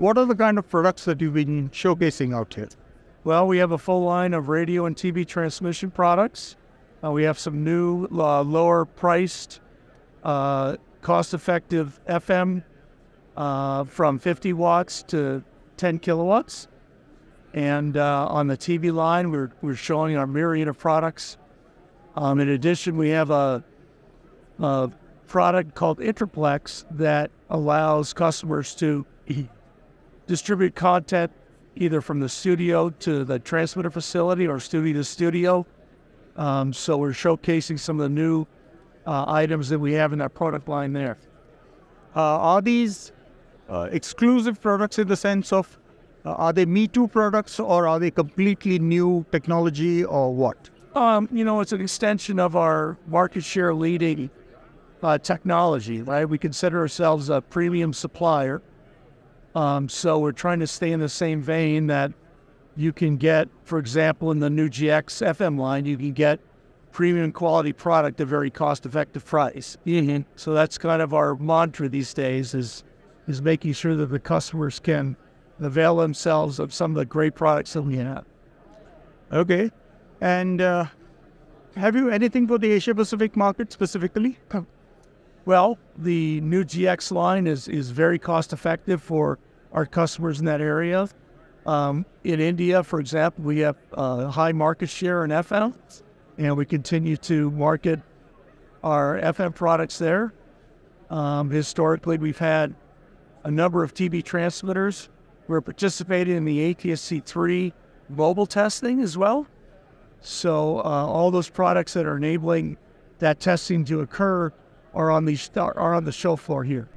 What are the kind of products that you've been showcasing out here? Well, we have a full line of radio and TV transmission products. Uh, we have some new, uh, lower priced, uh, cost effective FM uh, from 50 watts to 10 kilowatts. And uh, on the TV line, we're, we're showing our myriad of products. Um, in addition, we have a, a product called Intraplex that allows customers to distribute content either from the studio to the transmitter facility or studio to studio. Um, so we're showcasing some of the new uh, items that we have in our product line there. Uh, are these uh, exclusive products in the sense of uh, are they Me Too products or are they completely new technology or what? Um, you know, it's an extension of our market share leading uh, technology, right? We consider ourselves a premium supplier. Um, so we're trying to stay in the same vein that you can get, for example, in the new GX FM line, you can get premium quality product at a very cost effective price. Mm-hmm. So that's kind of our mantra these days is is making sure that the customers can avail themselves of some of the great products that we have. Okay. And uh, have you anything for the Asia Pacific market specifically? Well, the new GX line is, is very cost effective for our customers in that area. Um, in India, for example, we have a high market share in FM, and we continue to market our FM products there. Um, historically, we've had a number of TV transmitters. We're participating in the ATSC3 mobile testing as well. So uh, all those products that are enabling that testing to occur are on the are on the show floor here.